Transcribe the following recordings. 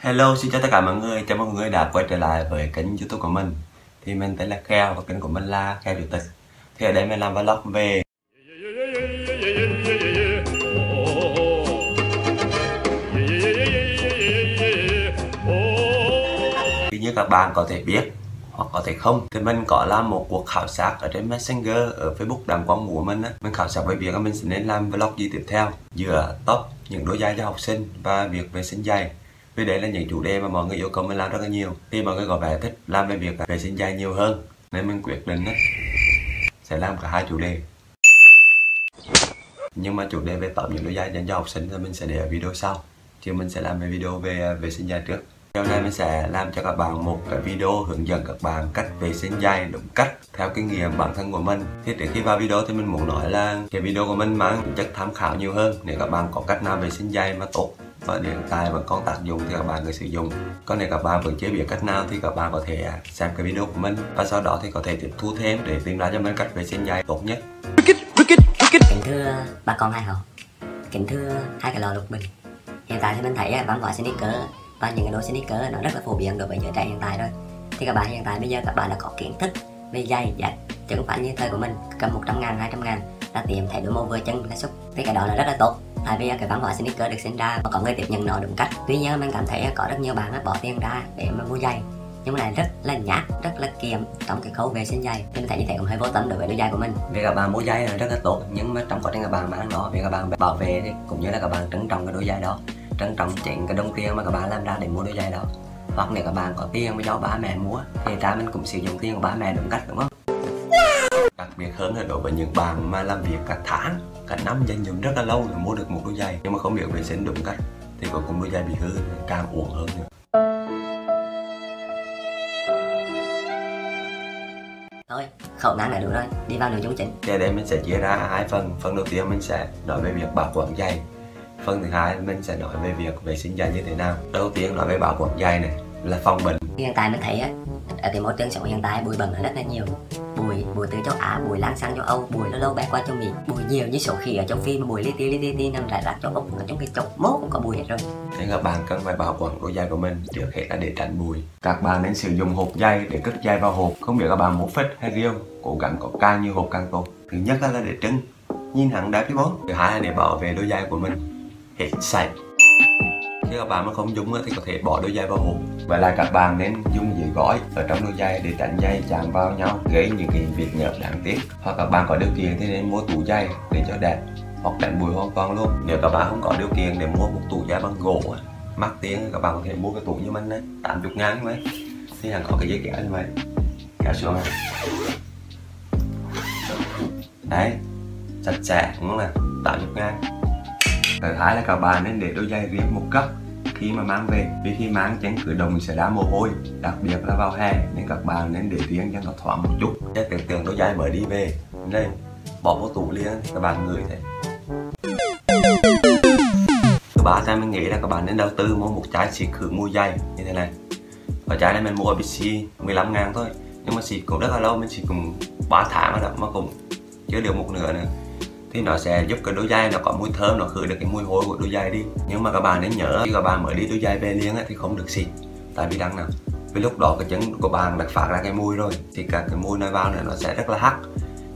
Hello, xin chào tất cả mọi người, chào mừng mọi người đã quay trở lại với kênh youtube của mình. Thì mình tên là Kheo và kênh của mình là Kheo Chủ tịch. Thì ở đây mình làm vlog về Thì như các bạn có thể biết hoặc có thể không thì mình có làm một cuộc khảo sát ở trên messenger ở facebook đàm quang của mình á. Mình khảo sát với việc là mình sẽ nên làm vlog gì tiếp theo? Giữa top những đôi giày cho học sinh và việc vệ sinh giày vì đấy là những chủ đề mà mọi người yêu cầu mình làm rất là nhiều thì mọi người có vẻ thích làm về việc vệ sinh da nhiều hơn nên mình quyết định đó, sẽ làm cả hai chủ đề nhưng mà chủ đề về top những đôi giày dành cho học sinh thì mình sẽ để ở video sau chứ mình sẽ làm về video về à, vệ sinh giày trước Hôm nay mình sẽ làm cho các bạn một cái video hướng dẫn các bạn cách vệ sinh giày đúng cách theo kinh nghiệm bản thân của mình. Thì trước khi vào video thì mình muốn nói là cái video của mình mang chất tham khảo nhiều hơn. Nếu các bạn có cách nào vệ sinh giày mà tốt và điện tài vẫn còn tác dụng thì các bạn cứ sử dụng. Còn nếu các bạn vẫn chưa biết cách nào thì các bạn có thể xem cái video của mình. Và sau đó thì có thể tiếp thu thêm để tìm ra cho mình cách vệ sinh giày tốt nhất. Kính thưa bà con hai họ kính thưa hai cái lò lục bình. Hiện tại thì mình thấy văn hóa sneaker và những cái đôi sneaker nó rất là phổ biến đối với giới trẻ hiện tại rồi. Thì các bạn hiện tại bây giờ các bạn đã có kiến thức về giày dạy chứ không phải như thời của mình cầm 100 ngàn 200 ngàn là tìm thấy đôi mô vừa chân là xúc. Thì cái đó là rất là tốt tại vì cái văn hóa sneaker được sinh ra và có người tiếp nhận nó đúng cách. Tuy nhiên mình cảm thấy có rất nhiều bạn bỏ tiền ra để mà mua giày, nhưng mà lại rất là nhát, rất là kiềm trong cái khâu vệ sinh giày. Thì mình thấy như thế cũng hơi vô tâm đối với đôi giày của mình. Việc các bạn mua giày là rất là tốt, nhưng mà trong quá trình các bạn mang nó, việc các bạn bảo vệ thì cũng như là các bạn trân trọng cái đôi giày đó, trân trọng chính cái đồng tiền mà các bạn làm ra để mua đôi giày đó. Hoặc nếu các bạn có tiền mà do ba mẹ mua, thì ta mình cũng sử dụng tiền của ba mẹ đúng cách, đúng không? Biệt hơn là đối với những bạn mà làm việc cả tháng cả năm dành dụm rất là lâu để mua được một đôi giày. Nhưng mà không biết vệ sinh đúng cách thì cuối cùng đôi giày bị hư càng uổng hơn nữa. Thôi khẩu năng là đủ rồi đi vào nội dung chính. Thì đây mình sẽ chia ra hai phần. Phần đầu tiên mình sẽ nói về việc bảo quản giày. Phần thứ hai mình sẽ nói về việc vệ sinh giày như thế nào. Đầu tiên nói về bảo quản giày này là phòng bệnh. Hiện tại mình thấy á ở cái môi trường sống hiện tại bụi bẩn rất là nhiều bụi bụi từ châu Á bụi lan sang châu Âu bụi lâu lâu bé qua châu Mỹ. Bụi nhiều như số khỉ ở châu Phi mà bụi li ti li ti ti nằm rải rác châu Úc, ở trong cái chậu mốt cũng có bụi hết rồi. Thế các bạn cần phải bảo quản đôi giày của mình trước hết là để tránh bụi các bạn nên sử dụng hộp giày để cất giày vào hộp. Không biết các bạn muốn phết hay riêu, cố gắng có càng nhiều hộp càng tốt. Thứ nhất là để trưng, nhìn hẳn đẹp chứ bốn thứ hai là để bảo vệ đôi giày của mình, hết sạch nếu các bạn mà không dùng thì có thể bỏ đôi dây vào hộp. Vậy là các bạn nên dùng giấy gói ở trong đôi dây để tránh dây chạm vào nhau, gây những cái việc nhợt đáng tiếc. Hoặc các bạn có điều kiện thì nên mua tủ dây để cho đẹp, hoặc đánh bụi hoàn toàn luôn. Nếu các bạn không có điều kiện để mua một tủ dây bằng gỗ mắc tiền, các bạn có thể mua cái tủ như mình đấy 80 ngàn mấy thì hẳn có cái giấy kéo như vậy. Kéo xuống này. Đấy sạch sẽ, đúng không nè 80 ngàn thứ hai là các bạn nên để đôi giày riêng một cấp khi mà mang về, vì khi mang chân cử mình sẽ đá mồ hôi, đặc biệt là vào hè, nên các bạn nên để riêng cho nó thoáng một chút. Để tưởng tượng đôi giày mới đi về, nên bỏ vô tủ liền, các bạn ngửi thế. Thứ ba chai mình nghĩ là các bạn nên đầu tư mua một trái xịt khử mùi giày, như thế này. Và trái này mình mua ở Bixi 15 ngàn thôi, nhưng mà xịt cũng rất là lâu, mình xịt cùng 3 tháng rồi đó, mà cũng chưa được một nửa nữa thì nó sẽ giúp cái đôi giày nó có mùi thơm, nó khử được cái mùi hôi của đôi giày đi. Nhưng mà các bạn nên nhớ, khi các bạn mới đi đôi giày về liền thì không được xịt tại vì đằng nào. Vì lúc đó cái chân của bạn đã phát ra cái mùi rồi, thì cả cái mùi này vào nữa nó sẽ rất là hắc.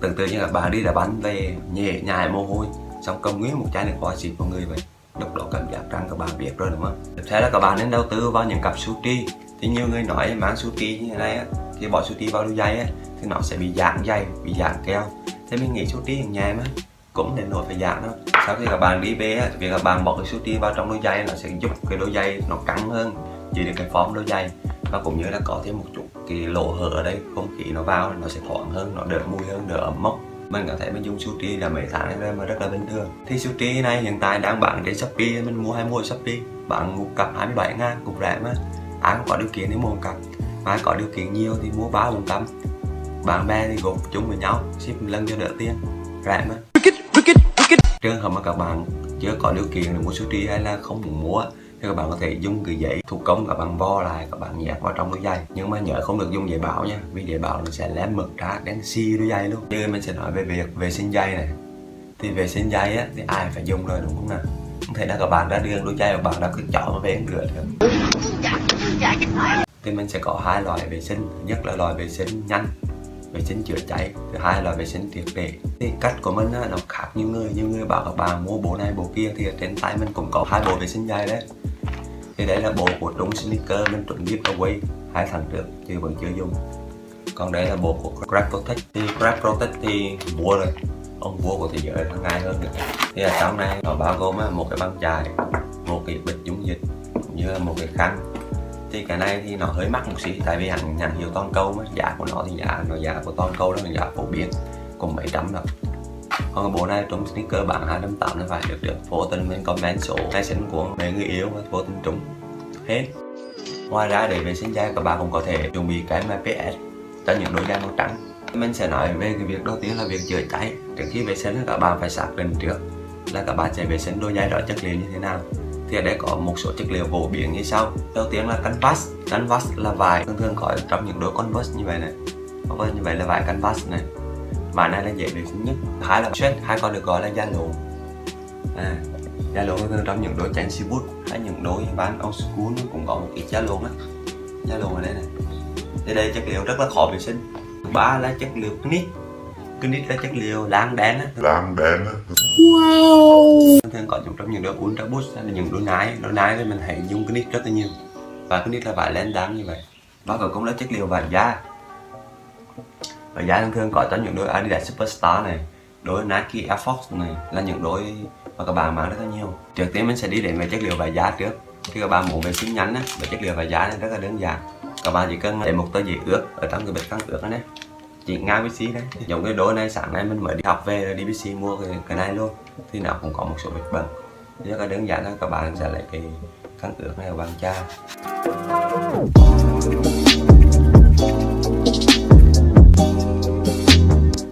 Tương tự như các bạn đi đá bánh về nhẹ nhài mồ hôi, xong cầm nguyên một chai nước hoa xịt vào người vậy. Lúc đó cảm giác răng các bạn biết rồi, đúng không? Tiếp theo là các bạn nên đầu tư vào những cặp sushi thì nhiều người nói mang sushi như thế này á, khi bỏ sushi vào đôi giày á, thì nó sẽ bị giãn giày, bị giãn keo. Thế mình nghĩ sushi hàng nhẹ mà cũng nên nổi phải giảm đó. Sau khi các bạn đi về việc các bạn bỏ cái sushi vào trong đôi giày nó sẽ giúp cái đôi giày nó căng hơn, giữ được cái form đôi giày. Và cũng như là có thêm một chút cái lỗ hở ở đây, không khí nó vào nó sẽ thoáng hơn, nó đỡ mùi hơn, đỡ ẩm mốc. Mình có thể mình dùng sushi là mấy tháng rồi mà rất là bình thường. Thì sushi này hiện tại đang bán trên shopee, mình mua hay mua ở shopee. Bán một cặp 27 ngàn cũng rẻ mà. Ai không có điều kiện thì mua một cặp. Ai có điều kiện nhiều thì mua ba bốn cặp. Bạn bè thì gộp chung với nhau, ship lần cho đỡ tiền. Rẻ mà trường hợp mà các bạn chưa có điều kiện để mua sushi hay là không muốn mua thì các bạn có thể dùng cái giấy thủ công các bạn vo lại, các bạn nhét vào trong đôi giày. Nhưng mà nhớ không được dùng giấy bảo nha, vì giấy bảo nó sẽ lem mực ra, đen xi đôi giày luôn. Như mình sẽ nói về việc vệ sinh giày này. Thì vệ sinh giày á, thì ai phải dùng rồi đúng không nào? Không thể là các bạn ra đường đôi giày các bạn đã cứ chọn về rửa được. Thì mình sẽ có hai loại vệ sinh, nhất là loại vệ sinh nhanh vệ sinh chữa cháy, thứ hai là vệ sinh triệt để. Thì cách của mình nó khác như người. Như người bảo các bạn mua bộ này, bộ kia, thì ở trên tay mình cũng có hai bộ vệ sinh dài đấy. Thì đây là bộ của Trung Sneaker, mình chuẩn away hai tháng trước, chứ vẫn chưa dùng. Còn đây là bộ của Grab Protect. Thì Grab Protect thì mua rồi. Ông vua của thế giới nó ngay hơn nữa. Thì ở trong này nó bao gồm một cái băng chải, một cái bịch dung dịch, cũng như là một cái khăn thì cái này thì nó hơi mắc một xí tại vì hẳn nhãn hiệu toàn cầu mà. Giá của nó thì giá, nó giá của toàn cầu đó là giá phổ biến, cũng mấy trăm đồng còn bộ này trong sneaker bán hai trăm tám phải được được. Vô tình mình comment số hay sinh của mấy người yêu và vô tình trúng. Hết. Ngoài ra để vệ sinh da các bạn cũng có thể chuẩn bị cái MPS cho những đôi da màu trắng. Mình sẽ nói về cái việc đầu tiên là việc chữa cháy trước khi vệ sinh các bạn phải xác định trước là các bạn sẽ vệ sinh đôi da đó chất liệu như thế nào thì ở đây có một số chất liệu phổ biến như sau. Đầu tiên là canvas. Canvas là vải. Thường thường có trong những đôi converse như vậy này. Converse như vậy là vải canvas này. Mà này là dễ bị cũng nhất. Hai là sweat hai còn được gọi là da lộn à, da lộn thường trong những đôi chanh boot hay những đôi bán old school nó cũng có một ít da lụa á. Da lụa ở đây này. Thì đây chất liệu rất là khó vệ sinh. Ba là chất liệu knit knit là chất liệu lan đen á. Lan đen á. Wow. Thường có dùng trong những đôi ultra boost hay là những đôi nái. Đôi nái thì mình hãy dùng knit rất là nhiều. Và knit là vải len đám như vậy. Bao gồm cũng là chất liệu vải da. Vải da thường thường có trong những đôi Adidas Superstar này đôi Nike Air Force này là những đôi mà các bạn mang rất là nhiều. Trước tiên mình sẽ đi đến về chất liệu vải da trước. Khi các bạn muốn vệ sinh nhánh á về chất liệu vải da này rất là đơn giản. Các bạn chỉ cần để một tờ giấy ướt ở trong cái bịch khăn ướt này chị ngang với xí đấy. Giống cái đôi này sáng nay mình mới đi học về đi pc mua cái, cái này luôn. Thì nó cũng có một số vết bẩn. Rất là đơn giản thôi các bạn sẽ lấy cái căn ước này bằng bạn cha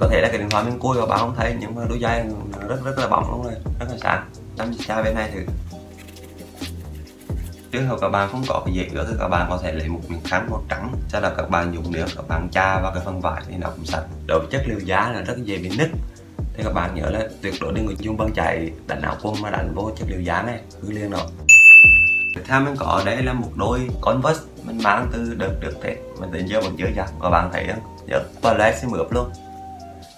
có thể là cái điện thoại mình cua và bạn không thấy nhưng mà đôi dây rất rất là bóng luôn rồi. Rất là sáng. Đâm cha bên này thử trường hợp các bạn không có cái dễ nữa thì các bạn có thể lấy một miếng khăn màu trắng sau đó các bạn dùng nước các bạn cha vào cái phần vải thì nó cũng sạch. Đối với chất liệu giá là rất dễ bị nứt. Thì các bạn nhớ là tuyệt đối đừng dùng băng chải đánh áo quần mà đánh vô chất liệu giá này cứ liền nó tiếp theo mình có, đây là một đôi converse mình mang từ đợt được thế mình đến giờ vẫn chưa giặt các bạn thấy không? Giờ toilet sẽ mượp luôn.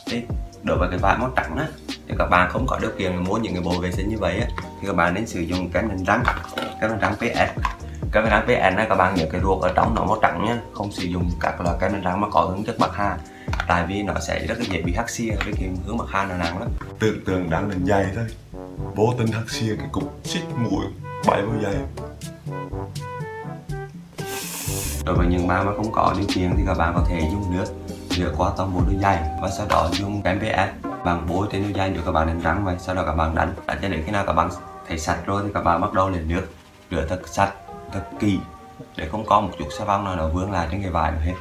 Thì đối với cái vải màu trắng á thì các bạn không có điều kiện mua những cái bộ vệ sinh như vậy á thì các bạn nên sử dụng cái đánh răng cái đánh răng PS cái đánh răng PS này các bạn nhớ cái ruột ở trong nó màu trắng nhá không sử dụng các loại cái đánh răng mà có hướng chất bạc hà tại vì nó sẽ rất là dễ bị hắt xia với cái hướng bạc hà nó nặng lắm Tưởng tượng đang lên dày thôi. Vô tình hắt xia cái cục xích mũi bay vào dày. đối với những bạn mà không có điều kiện thì các bạn có thể dùng nước rửa qua toàn bộ đôi giày và sau đó dùng kem PS bạn bôi trên đôi giày để các bạn đánh răng vậy sau đó các bạn đánh. Đánh cho đến khi nào các bạn thấy sạch rồi thì các bạn bắt đầu lên nước, rửa thật sạch, thật kỳ để không có một chút sa bông nào nó vướng lại trên cái vải nữa hết.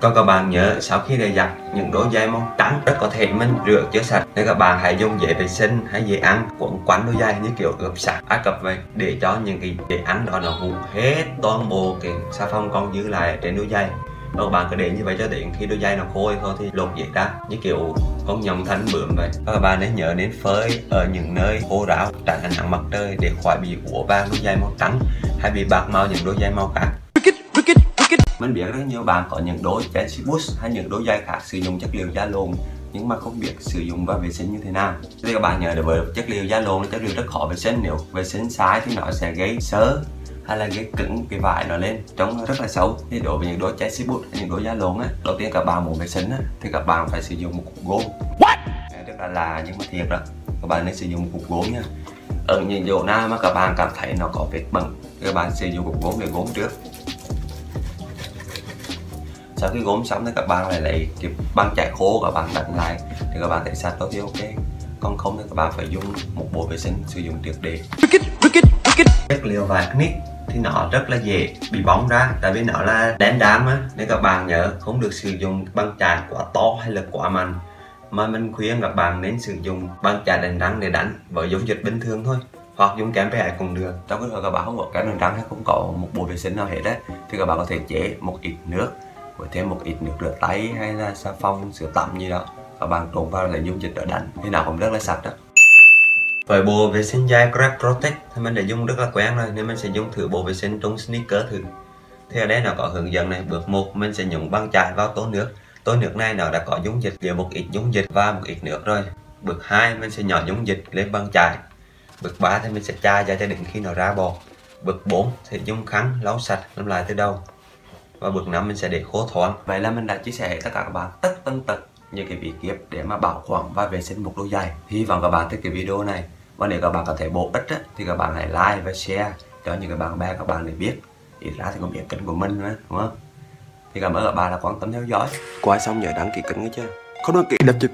Còn các bạn nhớ sau khi để giặt, những đôi giày màu trắng rất có thể mình rửa chưa sạch. Nên các bạn hãy dùng dễ vệ sinh hay dễ ăn cuộn quanh đôi giày như kiểu ướp sạch Ai Cập vậy, để cho những cái dễ ăn đó nó hút hết toàn bộ cái xà phòng còn giữ lại trên đôi giày và các bạn cứ để như vậy cho đến khi đôi giày nó khô thôi thì lột giấy ra như kiểu con nhộng thành bướm vậy. Và các bạn nên nhớ đến phơi ở những nơi khô ráo tránh ánh nắng mặt trời để khỏi bị úa vàng đôi giày màu trắng hay bị bạc màu những đôi giày màu khác. Mình biết rất nhiều bạn có những đôi Chelsea Boost hay những đôi giày khác sử dụng chất liệu da lộn nhưng mà không biết sử dụng và vệ sinh như thế nào. Thì các bạn nhớ để với chất liệu da lộn là chất liệu rất khó vệ sinh nếu vệ sinh sai thì nó sẽ gây sớ hay là gây cứng cái vải nó lên trông rất là xấu. Thì đối với những đôi Chelsea Boost hay những đôi da lộn á đầu tiên các bạn muốn vệ sinh á thì các bạn phải sử dụng một cục gốm Nghe rất là là nhưng mà thiệt đó. Các bạn nên sử dụng một cục gốm nha. Ở những chỗ nào mà các bạn cảm thấy nó có vết bẩn thì các bạn sử dụng cục gốm để gốm trước. Sau khi gốm xong thì các bạn lại lấy cái băng chải khô các bạn đặt lại thì các bạn thấy sạch tốt thì ok. Còn không thì các bạn phải dùng một bộ vệ sinh sử dụng triệt để. Chất liệu vải knit thì nó rất là dễ bị bóng ra, tại vì nó là đen đám á, nên các bạn nhớ không được sử dụng băng chải quá to hay là quá mạnh. Mà mình khuyên các bạn nên sử dụng băng chải đánh răng để đánh với dung dịch bình thường thôi, hoặc dùng kem pH cũng được. Trong cái thời các bạn không có kem đánh răng hay không có một bộ vệ sinh nào hết á, thì các bạn có thể chế một ít nước, với thêm một ít nước rửa tay hay là xà phòng, sữa tắm gì đó, các bạn trộn vào lại dung dịch để đánh. Thì nào cũng rất là sạch đó với bộ vệ sinh da Grab Protect, thì mình đã dùng rất là quen rồi, nên mình sẽ dùng thử bộ vệ sinh trong sneaker thử. Thì ở đây nó có hướng dẫn này, bước 1 mình sẽ nhúng băng chải vào tô nước. Tô nước này nó đã có dung dịch giữa một ít dung dịch và một ít nước rồi. Bước 2 mình sẽ nhỏ dung dịch lên băng chải. Bước 3 thì mình sẽ chà ra cho đến khi nó ra bọt. Bước 4 thì dùng khăn lau sạch, làm lại từ đầu. Và bước 5 mình sẽ để khô thoáng. Vậy là mình đã chia sẻ tất cả các bạn tất tân tật những cái bí kíp để mà bảo quản và vệ sinh một đôi giày. Hy vọng các bạn thích cái video này và nếu các bạn có thể bổ ích á, thì các bạn hãy like và share cho những cái bạn bè các bạn để biết. Ít ra thì cũng biết kênh của mình nữa đúng không? Thì cảm ơn các bạn đã quan tâm theo dõi. Qua xong nhớ đăng ký kênh nghe chưa Không đăng ký đập chụp.